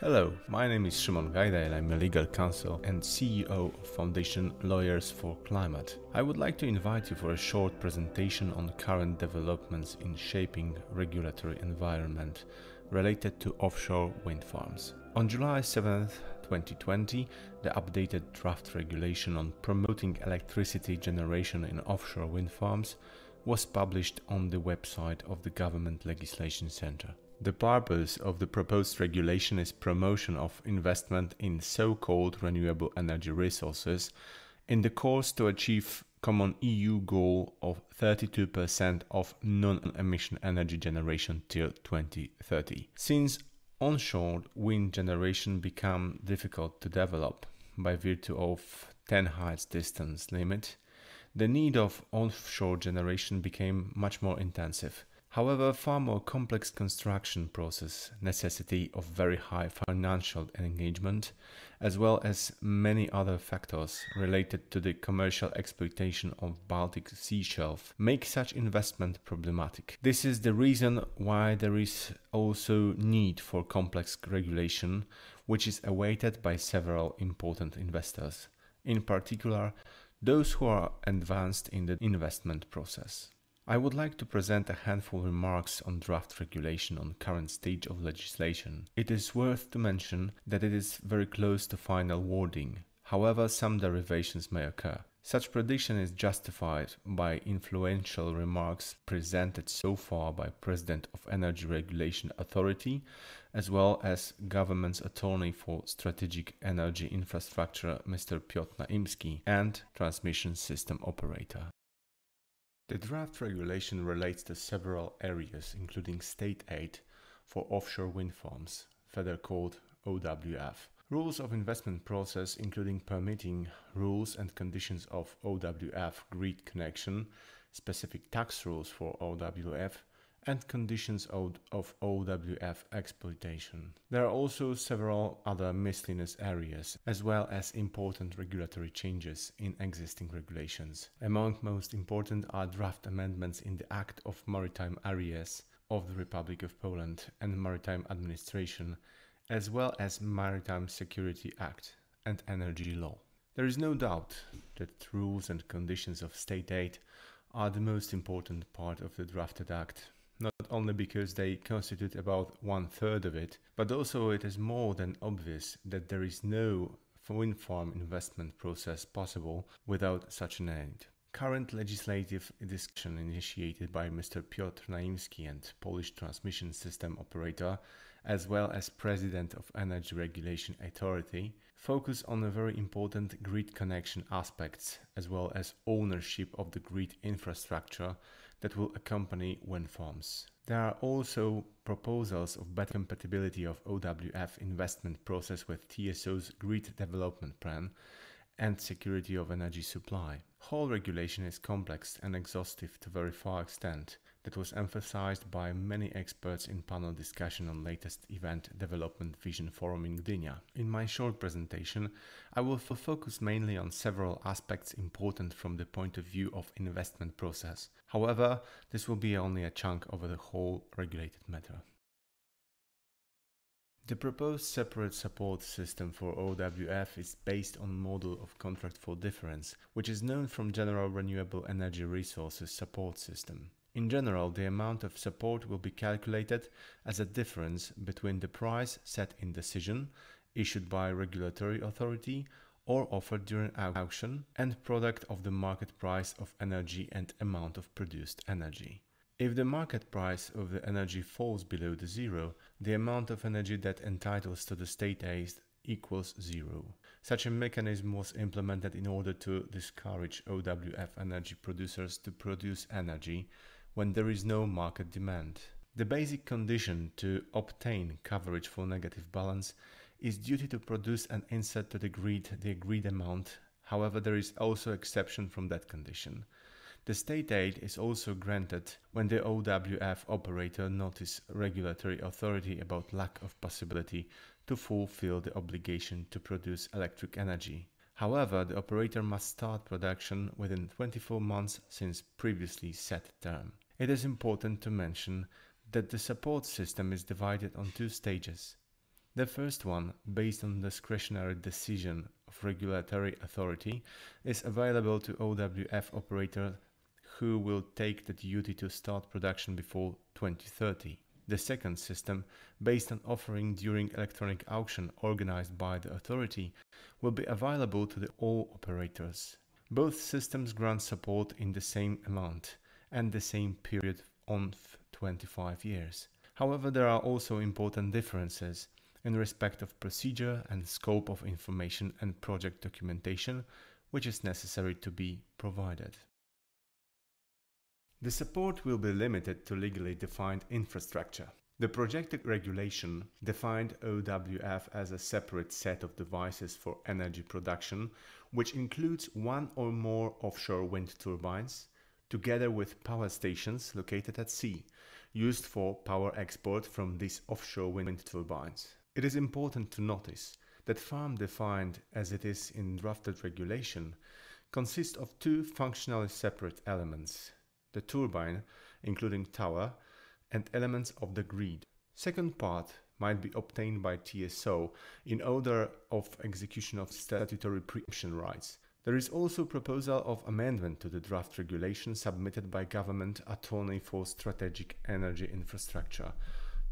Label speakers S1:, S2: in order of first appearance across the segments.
S1: Hello, my name is Szymon Gajda and I'm a legal counsel and CEO of Foundation Lawyers for Climate. I would like to invite you for a short presentation on current developments in shaping regulatory environment related to offshore wind farms. On July 7th, 2020, the updated draft regulation on promoting electricity generation in offshore wind farms was published on the website of the Government Legislation Center. The purpose of the proposed regulation is promotion of investment in so-called renewable energy resources in the course to achieve common EU goal of 32% of non-emission energy generation till 2030. Since onshore wind generation become difficult to develop by virtue of 10 heights distance limit, the need of offshore generation became much more intensive. However, far more complex construction process necessity of very high financial engagement, as well as many other factors related to the commercial exploitation of Baltic Sea shelf, make such investment problematic. This is the reason why there is also need for complex regulation, which is awaited by several important investors, in particular those who are advanced in the investment process. I would like to present a handful remarks on draft regulation on current stage of legislation. It is worth to mention that it is very close to final wording. However, some derivations may occur. Such prediction is justified by influential remarks presented so far by President of Energy Regulation Authority as well as government's attorney for strategic energy infrastructure Mr. Piotr Naimski and transmission system operator. The draft regulation relates to several areas, including state aid for offshore wind farms, further called OWF, rules of investment process, including permitting rules and conditions of OWF grid connection, specific tax rules for OWF, and conditions of, OWF exploitation. There are also several other miscellaneous areas, as well as important regulatory changes in existing regulations. Among most important are draft amendments in the Act of Maritime Areas of the Republic of Poland and Maritime Administration, as well as Maritime Security Act and Energy Law. There is no doubt that rules and conditions of state aid are the most important part of the drafted act not only because they constitute about one third of it, but also it is more than obvious that there is no wind farm investment process possible without such an aid. Current legislative discussion initiated by Mr. Piotr Naimski and Polish transmission system operator, as well as President of Energy Regulation Authority, focus on the very important grid connection aspects as well as ownership of the grid infrastructure that will accompany wind farms. There are also proposals of better compatibility of OWF investment process with TSO's grid development plan and security of energy supply. Whole regulation is complex and exhaustive to very far extent, that was emphasized by many experts in panel discussion on latest event Development Vision Forum in Gdynia. In my short presentation, I will focus mainly on several aspects important from the point of view of investment process. However, this will be only a chunk over the whole regulated matter. The proposed separate support system for OWF is based on model of contract for difference, which is known from General Renewable Energy Resources Support System. In general, the amount of support will be calculated as a difference between the price set in decision issued by regulatory authority or offered during auction and product of the market price of energy and amount of produced energy. If the market price of the energy falls below the zero, the amount of energy that entitles to the state aid equals zero. Such a mechanism was implemented in order to discourage OWF energy producers to produce energy when there is no market demand. The basic condition to obtain coverage for negative balance is duty to produce and insert to the grid the agreed amount. However, there is also exception from that condition. The state aid is also granted when the OWF operator notices regulatory authority about lack of possibility to fulfill the obligation to produce electric energy. However, the operator must start production within 24 months since previously set term. It is important to mention that the support system is divided on two stages. The first one, based on discretionary decision of regulatory authority, is available to OWF operator who will take the duty to start production before 2030. The second system, based on offering during electronic auction organized by the authority, will be available to the all operators. Both systems grant support in the same amount and the same period on 25 years. However, there are also important differences in respect of procedure and scope of information and project documentation which is necessary to be provided. The support will be limited to legally defined infrastructure. The projected regulation defined OWF as a separate set of devices for energy production, which includes one or more offshore wind turbines, together with power stations located at sea, used for power export from these offshore wind turbines. It is important to notice that farm defined as it is in drafted regulation consists of two functionally separate elements the turbine, including tower, and elements of the grid. Second part might be obtained by TSO in order of execution of statutory preemption rights. There is also proposal of amendment to the draft regulation submitted by Government Attorney for Strategic Energy Infrastructure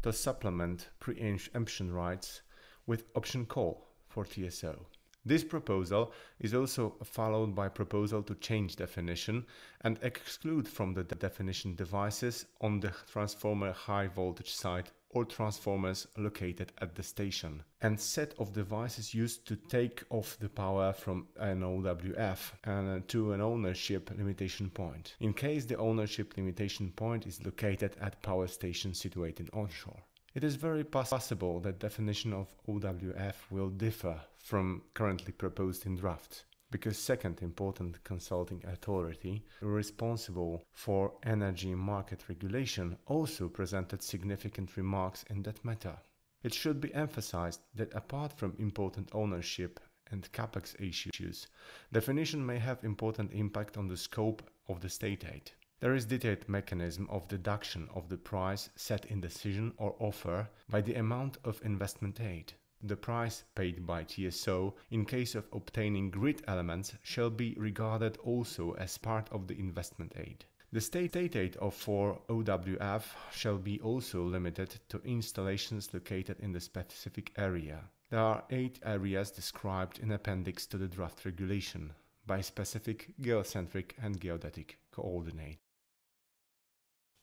S1: to supplement preemption rights with option call for TSO. This proposal is also followed by proposal to change definition and exclude from the definition devices on the transformer high voltage side or transformers located at the station. And set of devices used to take off the power from an OWF and uh, to an ownership limitation point. In case the ownership limitation point is located at power station situated onshore. It is very possible that definition of OWF will differ from currently proposed in draft because second important consulting authority responsible for energy market regulation also presented significant remarks in that matter. It should be emphasized that apart from important ownership and capex issues, definition may have important impact on the scope of the state aid. There is detailed mechanism of deduction of the price set in decision or offer by the amount of investment aid. The price paid by TSO in case of obtaining grid elements shall be regarded also as part of the investment aid. The state aid of for OWF shall be also limited to installations located in the specific area. There are eight areas described in appendix to the draft regulation by specific geocentric and geodetic coordinate.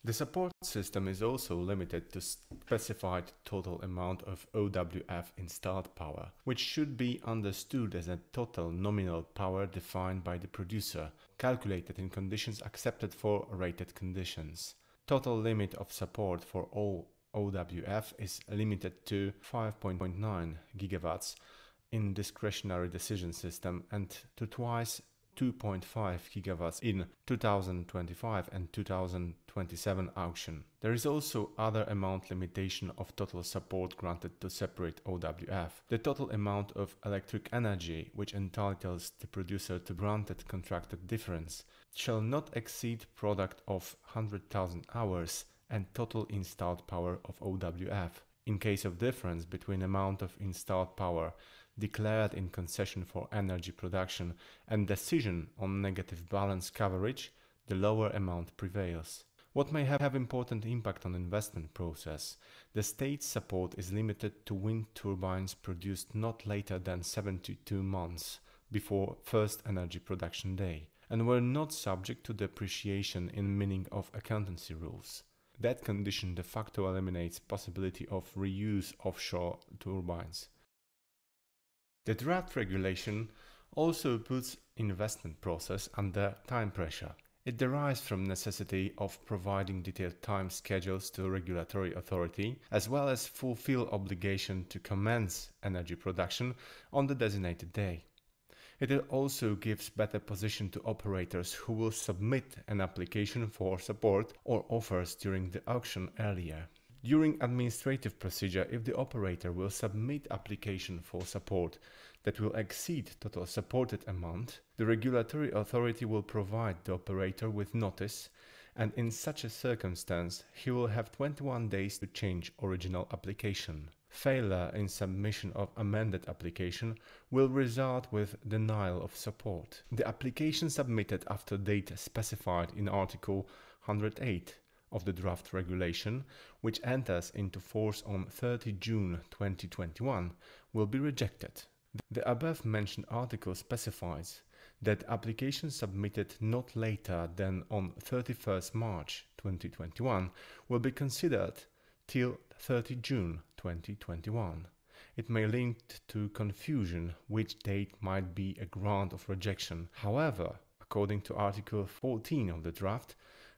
S1: The support system is also limited to specified total amount of OWF installed power, which should be understood as a total nominal power defined by the producer, calculated in conditions accepted for rated conditions. Total limit of support for all OWF is limited to 5.9 gigawatts in discretionary decision system and to twice 2.5 gigawatts in 2025 and 2027 auction. There is also other amount limitation of total support granted to separate OWF. The total amount of electric energy which entitles the producer to granted contracted difference shall not exceed product of 100,000 hours and total installed power of OWF. In case of difference between amount of installed power declared in concession for energy production and decision on negative balance coverage, the lower amount prevails. What may have important impact on investment process, the state's support is limited to wind turbines produced not later than 72 months before first energy production day and were not subject to depreciation in meaning of accountancy rules. That condition de facto eliminates possibility of reuse offshore turbines. The draft regulation also puts investment process under time pressure. It derives from necessity of providing detailed time schedules to regulatory authority as well as fulfill obligation to commence energy production on the designated day. It also gives better position to operators who will submit an application for support or offers during the auction earlier. During administrative procedure, if the operator will submit application for support that will exceed total supported amount, the regulatory authority will provide the operator with notice and in such a circumstance he will have 21 days to change original application. Failure in submission of amended application will result with denial of support. The application submitted after date specified in Article 108 of the draft regulation, which enters into force on 30 June 2021, will be rejected. The above mentioned article specifies that applications submitted not later than on 31st March 2021 will be considered till 30 June 2021. It may link to confusion which date might be a ground of rejection. However, according to Article 14 of the draft,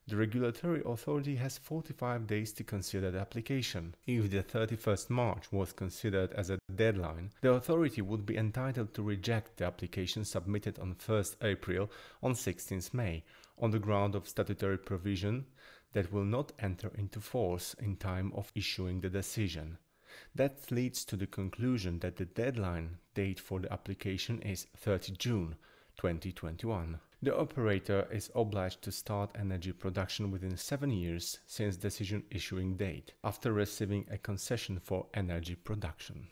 S1: the regulatory authority has 45 days to consider the application. If the 31st March was considered as a deadline, the authority would be entitled to reject the application submitted on 1st April on 16th May on the ground of statutory provision that will not enter into force in time of issuing the decision. That leads to the conclusion that the deadline date for the application is 30 June 2021. The operator is obliged to start energy production within 7 years since decision issuing date, after receiving a concession for energy production.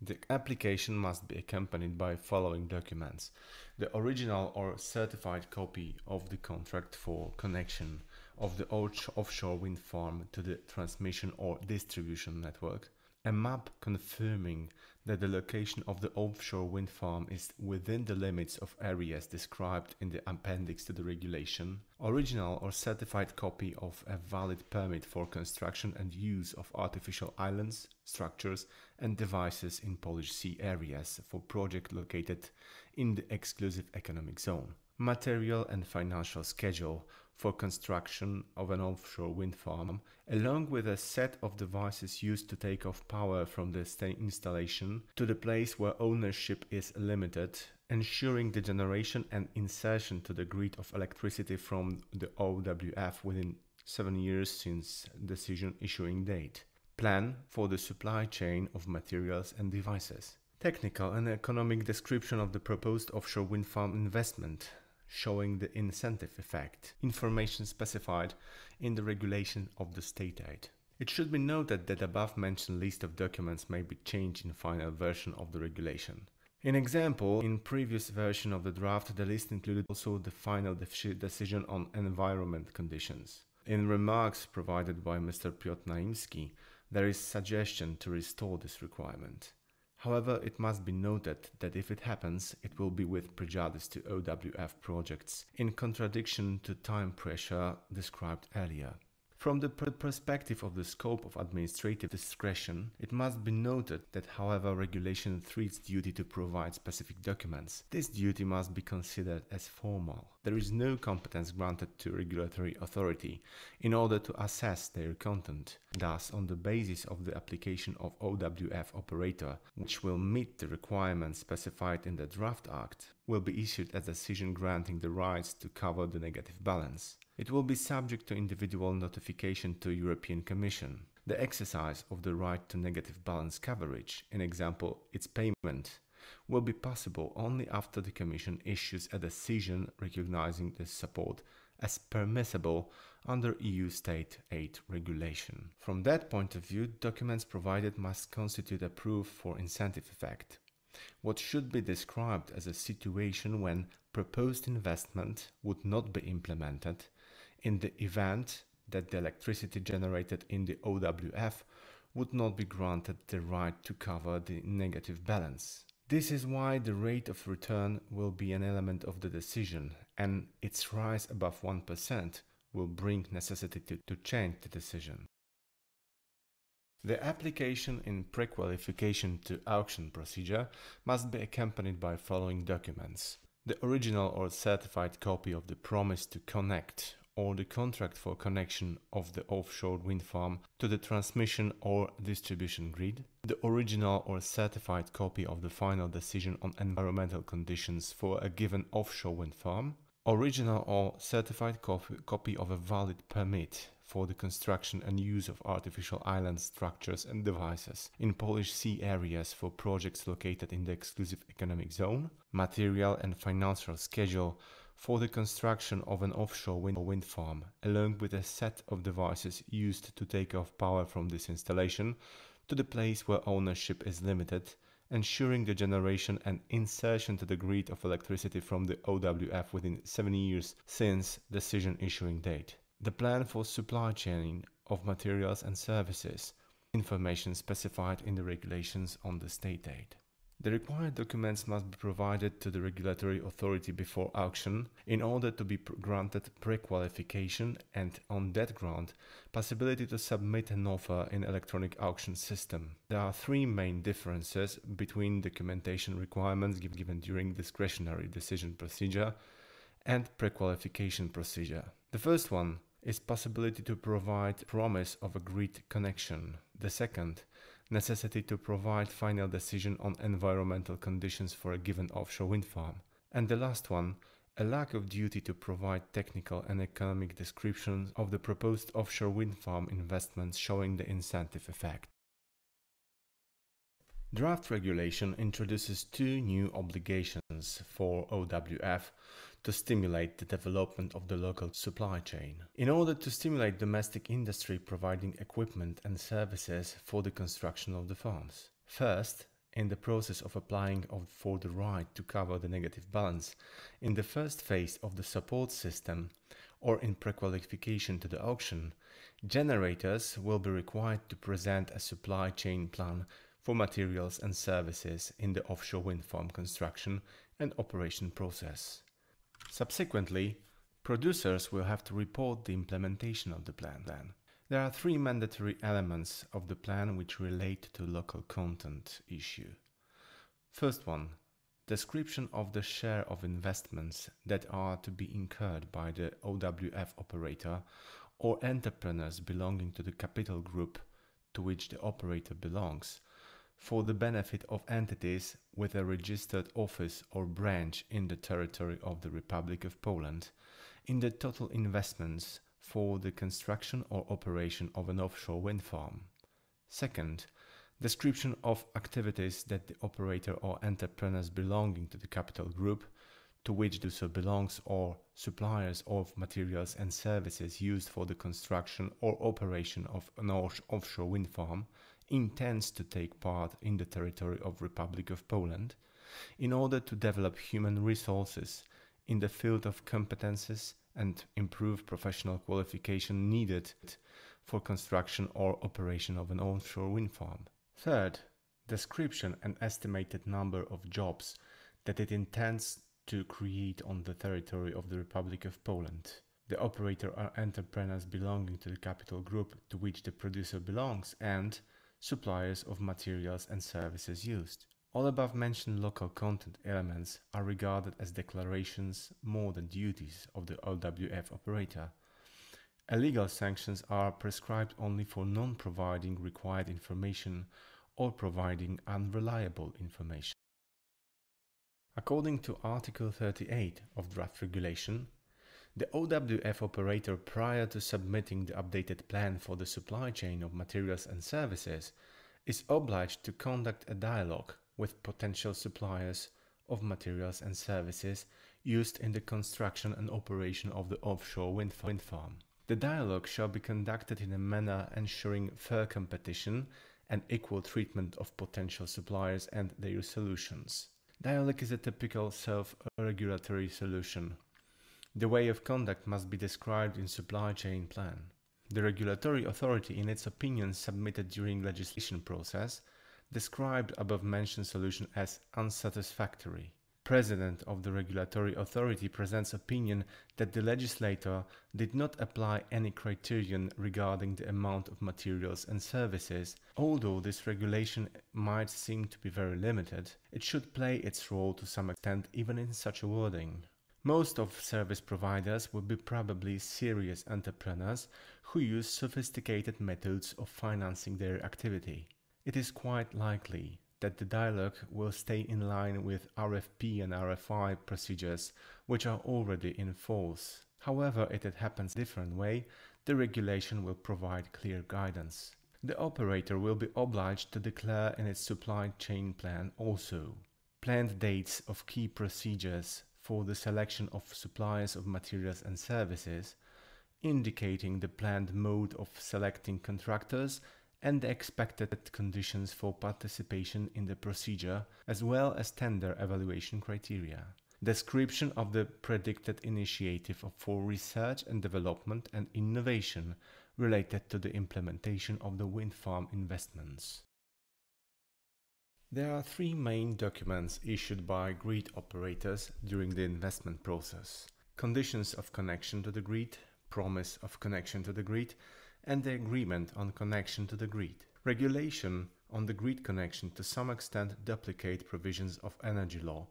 S1: The application must be accompanied by following documents. The original or certified copy of the contract for connection of the offshore wind farm to the transmission or distribution network, a map confirming that the location of the offshore wind farm is within the limits of areas described in the appendix to the regulation, original or certified copy of a valid permit for construction and use of artificial islands, structures and devices in Polish sea areas for project located in the exclusive economic zone, material and financial schedule for construction of an offshore wind farm, along with a set of devices used to take off power from the installation to the place where ownership is limited, ensuring the generation and insertion to the grid of electricity from the OWF within seven years since decision issuing date. Plan for the supply chain of materials and devices. Technical and economic description of the proposed offshore wind farm investment showing the incentive effect, information specified in the regulation of the state aid. It should be noted that above mentioned list of documents may be changed in final version of the regulation. In example, in previous version of the draft, the list included also the final decision on environment conditions. In remarks provided by Mr. Piotr Naimski, there is suggestion to restore this requirement. However, it must be noted that if it happens, it will be with prejudice to OWF projects, in contradiction to time pressure described earlier. From the perspective of the scope of administrative discretion, it must be noted that however Regulation 3's duty to provide specific documents, this duty must be considered as formal. There is no competence granted to regulatory authority in order to assess their content. Thus, on the basis of the application of OWF operator, which will meet the requirements specified in the Draft Act, will be issued a decision granting the rights to cover the negative balance. It will be subject to individual notification to European Commission. The exercise of the right to negative balance coverage, in example its payment, will be possible only after the Commission issues a decision recognizing this support as permissible under EU state aid regulation. From that point of view, documents provided must constitute a proof for incentive effect. What should be described as a situation when proposed investment would not be implemented in the event that the electricity generated in the OWF would not be granted the right to cover the negative balance. This is why the rate of return will be an element of the decision, and its rise above 1% will bring necessity to, to change the decision. The application in pre-qualification to auction procedure must be accompanied by following documents. The original or certified copy of the promise to connect or the contract for connection of the offshore wind farm to the transmission or distribution grid, the original or certified copy of the final decision on environmental conditions for a given offshore wind farm, original or certified copy, of a valid permit for the construction and use of artificial island structures and devices in Polish sea areas for projects located in the exclusive economic zone, material and financial schedule for the construction of an offshore wind, wind farm, along with a set of devices used to take off power from this installation, to the place where ownership is limited, ensuring the generation and insertion to the grid of electricity from the OWF within 7 years since decision issuing date. The plan for supply chain of materials and services, information specified in the regulations on the state aid. The required documents must be provided to the regulatory authority before auction in order to be granted pre-qualification and on that ground possibility to submit an offer in electronic auction system. There are three main differences between documentation requirements given during discretionary decision procedure and pre-qualification procedure. The first one is possibility to provide promise of a grid connection. The second necessity to provide final decision on environmental conditions for a given offshore wind farm. And the last one, a lack of duty to provide technical and economic descriptions of the proposed offshore wind farm investments showing the incentive effect. Draft regulation introduces two new obligations for OWF to stimulate the development of the local supply chain. In order to stimulate domestic industry providing equipment and services for the construction of the farms. First, in the process of applying for the right to cover the negative balance, in the first phase of the support system or in pre-qualification to the auction, generators will be required to present a supply chain plan for materials and services in the offshore wind farm construction and operation process. Subsequently, producers will have to report the implementation of the plan then. There are three mandatory elements of the plan which relate to local content issue. First one, description of the share of investments that are to be incurred by the OWF operator or entrepreneurs belonging to the capital group to which the operator belongs for the benefit of entities with a registered office or branch in the territory of the Republic of Poland in the total investments for the construction or operation of an offshore wind farm. Second, description of activities that the operator or entrepreneurs belonging to the capital group to which the so belongs or suppliers of materials and services used for the construction or operation of an offshore wind farm intends to take part in the territory of Republic of Poland in order to develop human resources in the field of competences and improve professional qualification needed for construction or operation of an offshore wind farm. Third, description and estimated number of jobs that it intends to create on the territory of the Republic of Poland. The operator or entrepreneurs belonging to the capital group to which the producer belongs and suppliers of materials and services used. All above mentioned local content elements are regarded as declarations more than duties of the OWF operator. Illegal sanctions are prescribed only for non-providing required information or providing unreliable information. According to Article 38 of Draft Regulation, the OWF operator prior to submitting the updated plan for the supply chain of materials and services is obliged to conduct a dialogue with potential suppliers of materials and services used in the construction and operation of the offshore wind farm. The dialogue shall be conducted in a manner ensuring fair competition and equal treatment of potential suppliers and their solutions. Dialogue is a typical self-regulatory solution the way of conduct must be described in supply chain plan. The regulatory authority in its opinion submitted during legislation process described above mentioned solution as unsatisfactory. President of the regulatory authority presents opinion that the legislator did not apply any criterion regarding the amount of materials and services. Although this regulation might seem to be very limited, it should play its role to some extent even in such a wording. Most of service providers will be probably serious entrepreneurs who use sophisticated methods of financing their activity. It is quite likely that the dialogue will stay in line with RFP and RFI procedures which are already in force. However, if it happens different way, the regulation will provide clear guidance. The operator will be obliged to declare in its supply chain plan also planned dates of key procedures for the selection of suppliers of materials and services, indicating the planned mode of selecting contractors and the expected conditions for participation in the procedure, as well as tender evaluation criteria. Description of the predicted initiative for research and development and innovation related to the implementation of the wind farm investments. There are three main documents issued by grid operators during the investment process. Conditions of connection to the grid, promise of connection to the grid, and the agreement on connection to the grid. Regulation on the grid connection to some extent duplicate provisions of energy law,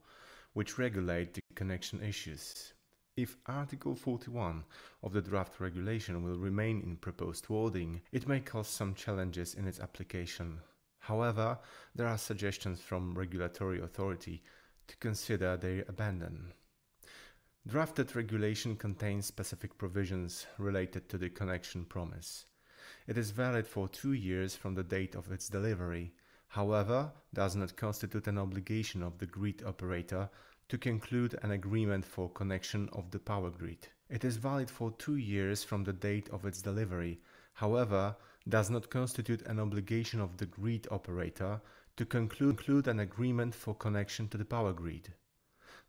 S1: which regulate the connection issues. If Article 41 of the draft regulation will remain in proposed wording, it may cause some challenges in its application. However, there are suggestions from regulatory authority to consider their abandon. Drafted regulation contains specific provisions related to the connection promise. It is valid for two years from the date of its delivery, however, does not constitute an obligation of the grid operator to conclude an agreement for connection of the power grid. It is valid for two years from the date of its delivery, however, does not constitute an obligation of the grid operator to conclude an agreement for connection to the power grid.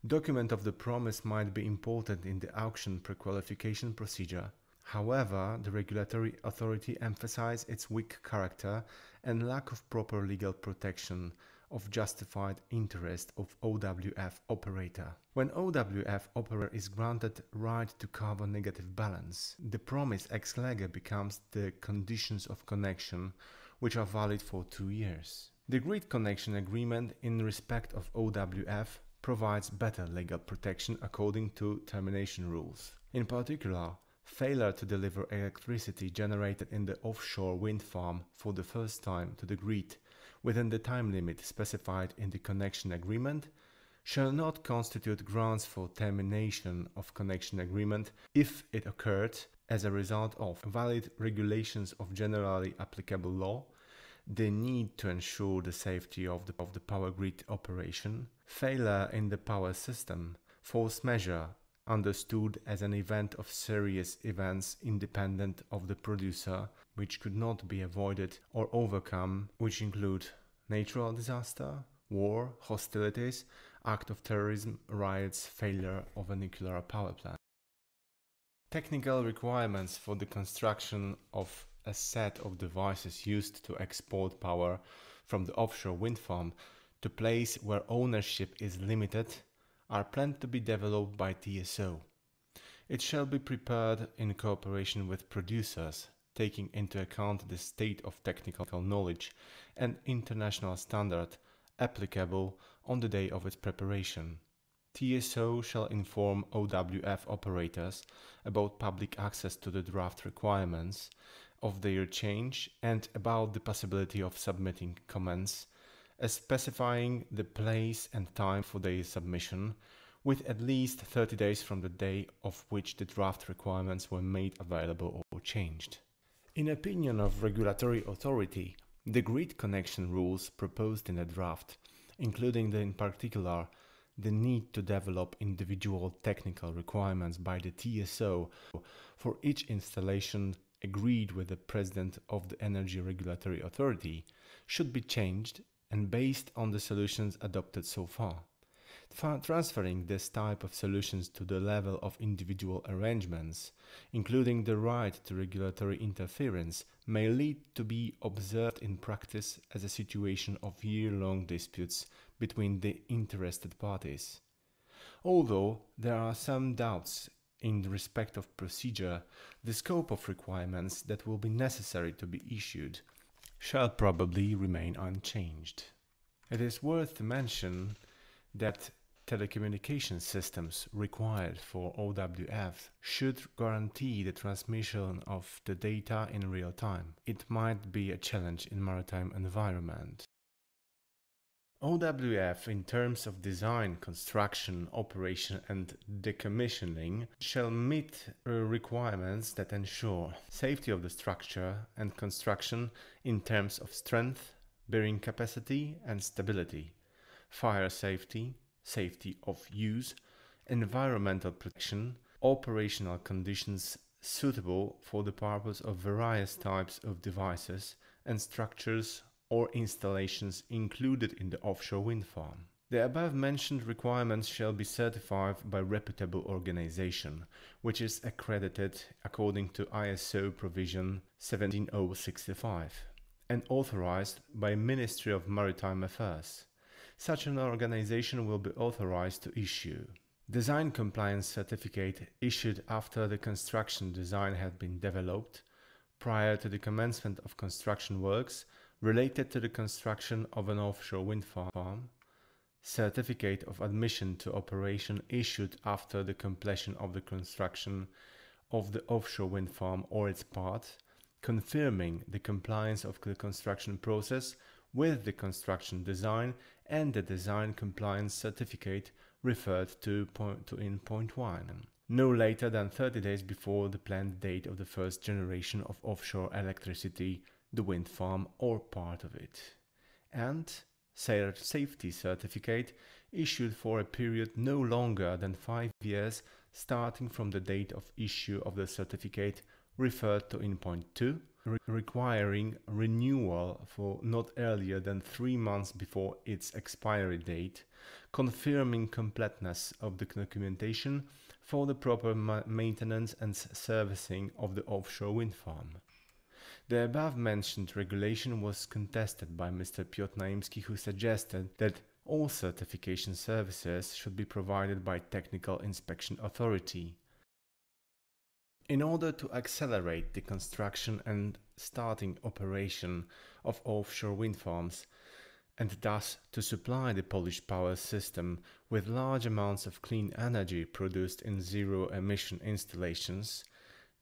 S1: Document of the promise might be important in the auction pre-qualification procedure. However, the regulatory authority emphasized its weak character and lack of proper legal protection of justified interest of OWF operator. When OWF operator is granted right to cover negative balance, the promise ex lege becomes the conditions of connection which are valid for two years. The grid connection agreement in respect of OWF provides better legal protection according to termination rules. In particular, failure to deliver electricity generated in the offshore wind farm for the first time to the grid within the time limit specified in the connection agreement shall not constitute grounds for termination of connection agreement if it occurred as a result of valid regulations of generally applicable law, the need to ensure the safety of the, of the power grid operation, failure in the power system, force majeure understood as an event of serious events independent of the producer, which could not be avoided or overcome, which include natural disaster, war, hostilities, act of terrorism, riots, failure of a nuclear power plant. Technical requirements for the construction of a set of devices used to export power from the offshore wind farm to place where ownership is limited are planned to be developed by TSO. It shall be prepared in cooperation with producers, taking into account the state of technical knowledge and international standard applicable on the day of its preparation. TSO shall inform OWF operators about public access to the draft requirements of their change and about the possibility of submitting comments specifying the place and time for their submission, with at least 30 days from the day of which the draft requirements were made available or changed. In opinion of regulatory authority, the grid connection rules proposed in the draft, including the, in particular the need to develop individual technical requirements by the TSO for each installation agreed with the President of the Energy Regulatory Authority, should be changed and based on the solutions adopted so far. Transferring this type of solutions to the level of individual arrangements, including the right to regulatory interference, may lead to be observed in practice as a situation of year-long disputes between the interested parties. Although there are some doubts in respect of procedure, the scope of requirements that will be necessary to be issued shall probably remain unchanged. It is worth to mention that telecommunication systems required for OWF should guarantee the transmission of the data in real time. It might be a challenge in maritime environment. OWF in terms of design, construction, operation and decommissioning shall meet uh, requirements that ensure safety of the structure and construction in terms of strength, bearing capacity and stability, fire safety, safety of use, environmental protection, operational conditions suitable for the purpose of various types of devices and structures or installations included in the offshore wind farm. The above mentioned requirements shall be certified by reputable organization, which is accredited according to ISO provision 17065 and authorized by Ministry of Maritime Affairs. Such an organization will be authorized to issue Design compliance certificate issued after the construction design had been developed prior to the commencement of construction works related to the construction of an offshore wind farm, certificate of admission to operation issued after the completion of the construction of the offshore wind farm or its part, confirming the compliance of the construction process with the construction design and the design compliance certificate referred to, point, to in point 1, no later than 30 days before the planned date of the first generation of offshore electricity, the wind farm or part of it, and safety certificate issued for a period no longer than 5 years starting from the date of issue of the certificate referred to in point 2 re requiring renewal for not earlier than three months before its expiry date, confirming completeness of the documentation for the proper ma maintenance and servicing of the offshore wind farm. The above mentioned regulation was contested by Mr. Piotr Naimski who suggested that all certification services should be provided by Technical Inspection Authority. In order to accelerate the construction and starting operation of offshore wind farms, and thus to supply the Polish power system with large amounts of clean energy produced in zero emission installations,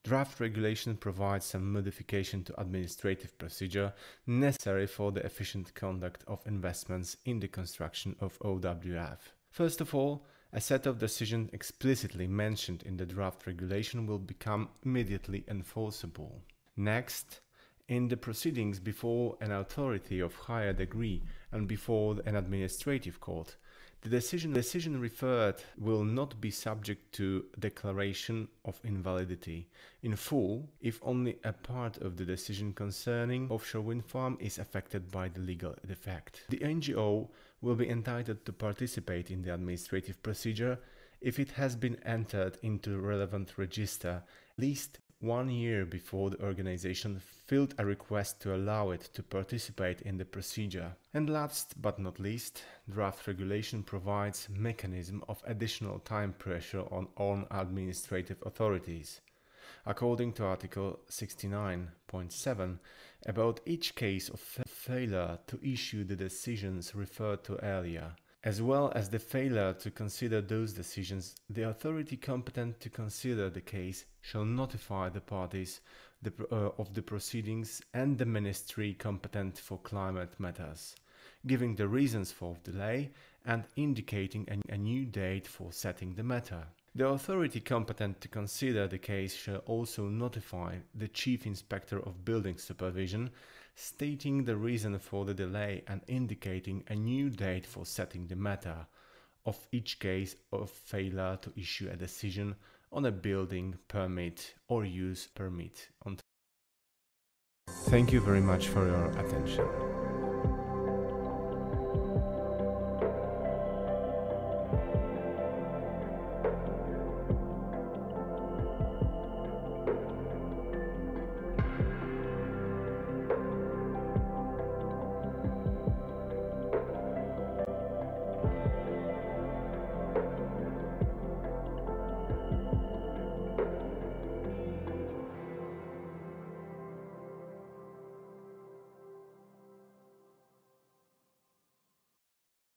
S1: draft regulation provides some modification to administrative procedure necessary for the efficient conduct of investments in the construction of OWF. First of all, a set of decisions explicitly mentioned in the draft regulation will become immediately enforceable. Next, in the proceedings before an authority of higher degree and before an administrative court, the decision, decision referred will not be subject to declaration of invalidity in full if only a part of the decision concerning offshore wind farm is affected by the legal defect. The NGO will be entitled to participate in the administrative procedure if it has been entered into relevant register at least one year before the organization filled a request to allow it to participate in the procedure. And last but not least, draft regulation provides mechanism of additional time pressure on own administrative authorities. According to Article 69.7, about each case of failure to issue the decisions referred to earlier, as well as the failure to consider those decisions, the authority competent to consider the case shall notify the parties the, uh, of the proceedings and the ministry competent for climate matters, giving the reasons for delay and indicating a, a new date for setting the matter. The authority competent to consider the case shall also notify the Chief Inspector of Building Supervision, stating the reason for the delay and indicating a new date for setting the matter of each case of failure to issue a decision on a building permit or use permit. Thank you very much for your attention.